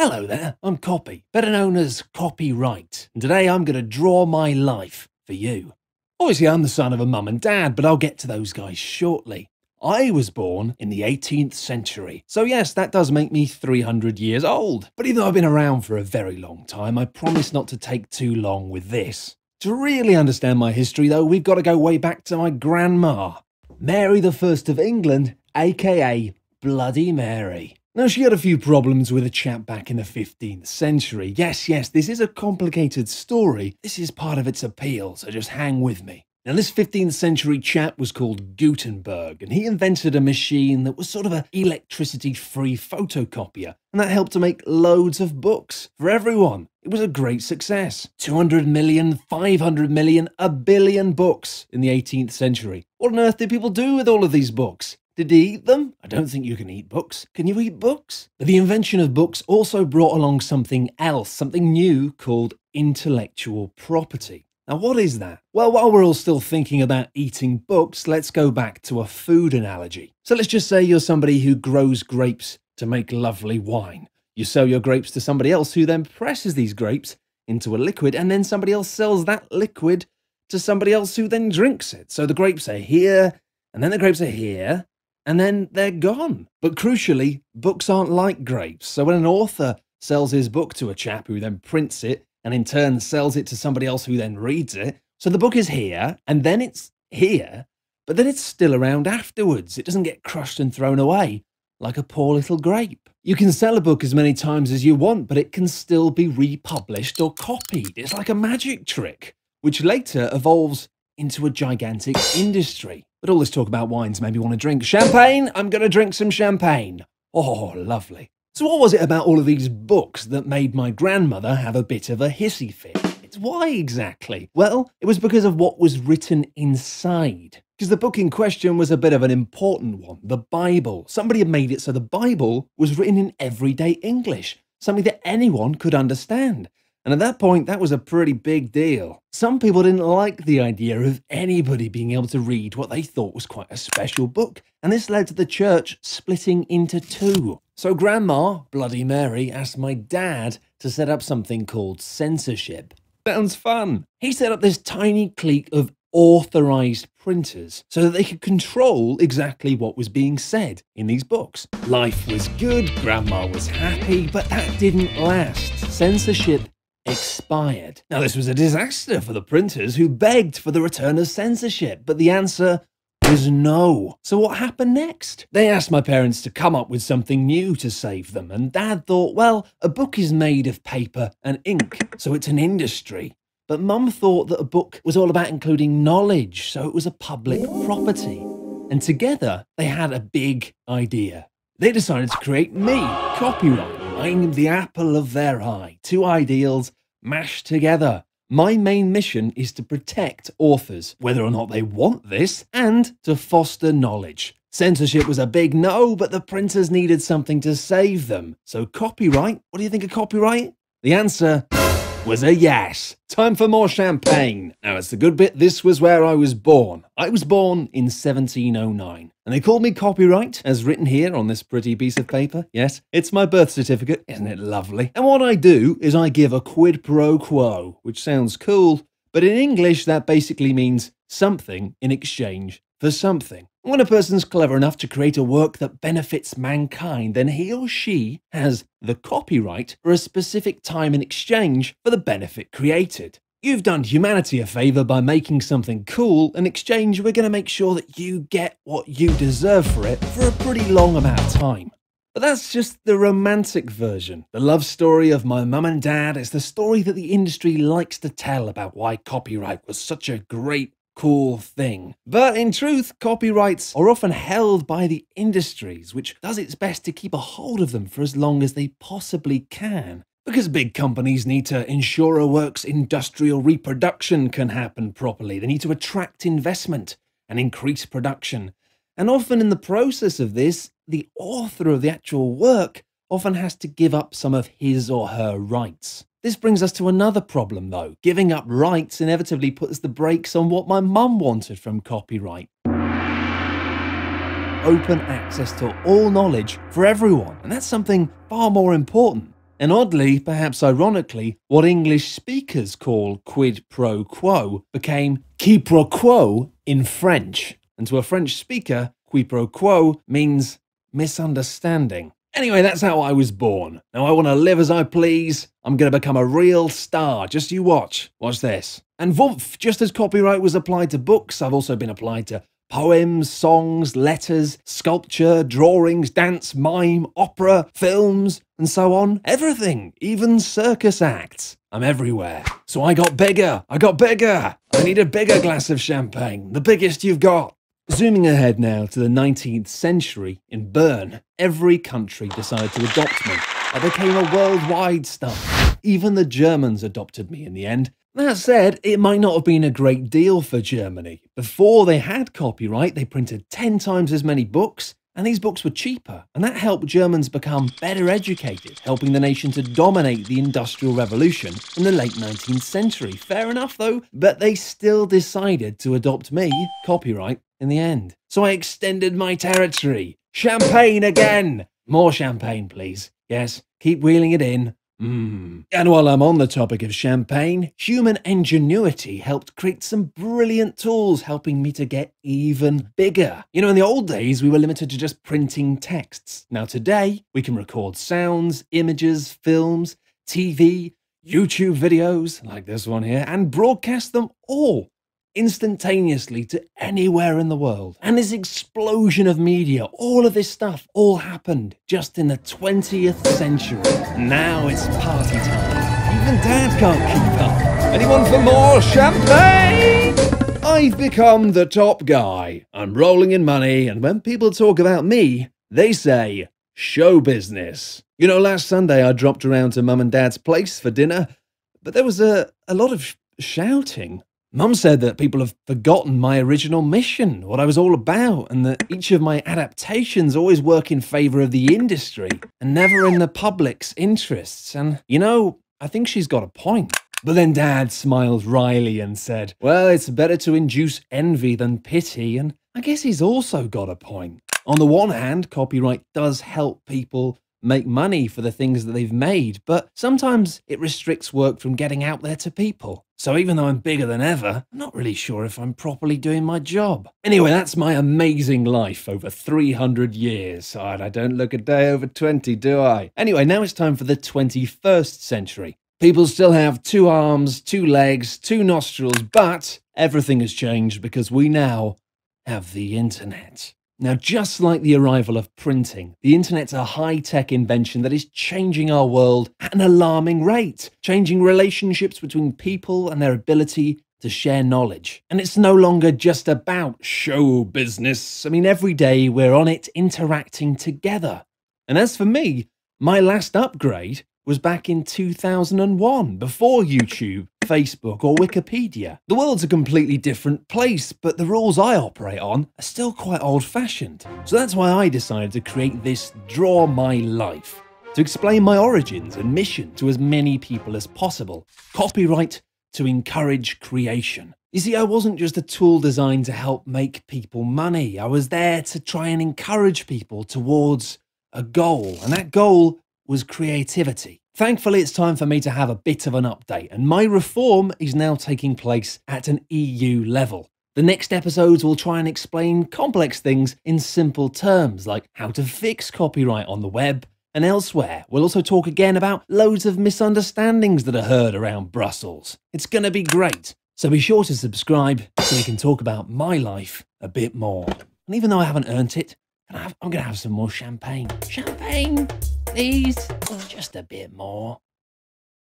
Hello there, I'm Copy, better known as Copyright, and today I'm going to draw my life for you. Obviously, I'm the son of a mum and dad, but I'll get to those guys shortly. I was born in the 18th century, so yes, that does make me 300 years old. But even though I've been around for a very long time, I promise not to take too long with this. To really understand my history, though, we've got to go way back to my grandma, Mary the First of England, aka Bloody Mary. Now, she had a few problems with a chap back in the 15th century. Yes, yes, this is a complicated story. This is part of its appeal, so just hang with me. Now, this 15th century chap was called Gutenberg, and he invented a machine that was sort of an electricity free photocopier, and that helped to make loads of books for everyone. It was a great success 200 million, 500 million, a billion books in the 18th century. What on earth did people do with all of these books? Did he eat them? I don't think you can eat books. Can you eat books? But the invention of books also brought along something else, something new called intellectual property. Now, what is that? Well, while we're all still thinking about eating books, let's go back to a food analogy. So let's just say you're somebody who grows grapes to make lovely wine. You sell your grapes to somebody else who then presses these grapes into a liquid, and then somebody else sells that liquid to somebody else who then drinks it. So the grapes are here, and then the grapes are here, and then they're gone. But crucially, books aren't like grapes. So when an author sells his book to a chap who then prints it and in turn sells it to somebody else who then reads it, so the book is here and then it's here, but then it's still around afterwards. It doesn't get crushed and thrown away like a poor little grape. You can sell a book as many times as you want, but it can still be republished or copied. It's like a magic trick, which later evolves into a gigantic industry. But all this talk about wines made me want to drink champagne. I'm going to drink some champagne. Oh, lovely. So what was it about all of these books that made my grandmother have a bit of a hissy fit? It's why exactly? Well, it was because of what was written inside. Because the book in question was a bit of an important one, the Bible. Somebody had made it so the Bible was written in everyday English, something that anyone could understand. And at that point, that was a pretty big deal. Some people didn't like the idea of anybody being able to read what they thought was quite a special book, and this led to the church splitting into two. So Grandma, Bloody Mary, asked my dad to set up something called censorship. Sounds fun. He set up this tiny clique of authorized printers so that they could control exactly what was being said in these books. Life was good, grandma was happy, but that didn't last. Censorship expired. Now, this was a disaster for the printers who begged for the return of censorship, but the answer was no. So what happened next? They asked my parents to come up with something new to save them, and Dad thought, well, a book is made of paper and ink, so it's an industry. But Mum thought that a book was all about including knowledge, so it was a public property. And together, they had a big idea. They decided to create me, copyright. I'm the apple of their eye. Two ideals mashed together. My main mission is to protect authors, whether or not they want this, and to foster knowledge. Censorship was a big no, but the printers needed something to save them. So, copyright? What do you think of copyright? The answer was a yes. Time for more champagne. Now, it's the good bit. This was where I was born. I was born in 1709. And they called me copyright, as written here on this pretty piece of paper. Yes, it's my birth certificate. Isn't it lovely? And what I do is I give a quid pro quo, which sounds cool, but in English that basically means something in exchange for something. When a person's clever enough to create a work that benefits mankind, then he or she has the copyright for a specific time in exchange for the benefit created. You've done humanity a favour by making something cool. In exchange, we're going to make sure that you get what you deserve for it for a pretty long amount of time. But that's just the romantic version. The love story of my mum and dad is the story that the industry likes to tell about why copyright was such a great, cool thing. But in truth, copyrights are often held by the industries, which does its best to keep a hold of them for as long as they possibly can. Because big companies need to ensure a work's industrial reproduction can happen properly. They need to attract investment and increase production. And often in the process of this, the author of the actual work often has to give up some of his or her rights. This brings us to another problem though. Giving up rights inevitably puts the brakes on what my mum wanted from copyright. Open access to all knowledge for everyone, and that's something far more important and oddly, perhaps ironically, what English speakers call quid pro quo became qui pro quo in French. And to a French speaker, qui pro quo means misunderstanding. Anyway, that's how I was born. Now I want to live as I please. I'm going to become a real star. Just you watch. Watch this. And Vumph, just as copyright was applied to books, I've also been applied to poems, songs, letters, sculpture, drawings, dance, mime, opera, films, and so on. Everything, even circus acts. I'm everywhere. So I got bigger. I got bigger. I need a bigger glass of champagne, the biggest you've got. Zooming ahead now to the 19th century in Bern, every country decided to adopt me. I became a worldwide star. Even the Germans adopted me in the end. That said, it might not have been a great deal for Germany. Before they had copyright, they printed 10 times as many books, and these books were cheaper. And that helped Germans become better educated, helping the nation to dominate the Industrial Revolution in the late 19th century. Fair enough, though, but they still decided to adopt me, copyright, in the end. So I extended my territory. Champagne again! More champagne, please. Yes, keep wheeling it in. Mmm. And while I'm on the topic of champagne, human ingenuity helped create some brilliant tools helping me to get even bigger. You know, in the old days, we were limited to just printing texts. Now today, we can record sounds, images, films, TV, YouTube videos, like this one here, and broadcast them all instantaneously to anywhere in the world. And this explosion of media, all of this stuff, all happened just in the 20th century. Now it's party time. Even Dad can't keep up. Anyone for more champagne? I've become the top guy. I'm rolling in money, and when people talk about me, they say, show business. You know, last Sunday I dropped around to mum and dad's place for dinner, but there was a, a lot of sh shouting. Mum said that people have forgotten my original mission, what I was all about, and that each of my adaptations always work in favour of the industry and never in the public's interests. And, you know, I think she's got a point. But then Dad smiled wryly and said, Well, it's better to induce envy than pity, and I guess he's also got a point. On the one hand, copyright does help people make money for the things that they've made, but sometimes it restricts work from getting out there to people. So even though I'm bigger than ever, I'm not really sure if I'm properly doing my job. Anyway, that's my amazing life over 300 years. And I don't look a day over 20, do I? Anyway, now it's time for the 21st century. People still have two arms, two legs, two nostrils, but everything has changed because we now have the internet. Now, just like the arrival of printing, the internet's a high tech invention that is changing our world at an alarming rate, changing relationships between people and their ability to share knowledge. And it's no longer just about show business. I mean, every day we're on it interacting together. And as for me, my last upgrade was back in 2001, before YouTube, Facebook, or Wikipedia. The world's a completely different place, but the rules I operate on are still quite old fashioned. So that's why I decided to create this Draw My Life to explain my origins and mission to as many people as possible. Copyright to encourage creation. You see, I wasn't just a tool designed to help make people money. I was there to try and encourage people towards a goal, and that goal was creativity. Thankfully, it's time for me to have a bit of an update, and my reform is now taking place at an EU level. The next episodes will try and explain complex things in simple terms, like how to fix copyright on the web and elsewhere. We'll also talk again about loads of misunderstandings that are heard around Brussels. It's going to be great. So be sure to subscribe so we can talk about my life a bit more. And even though I haven't earned it, I'm going to have some more champagne. Champagne! Please, just a bit more.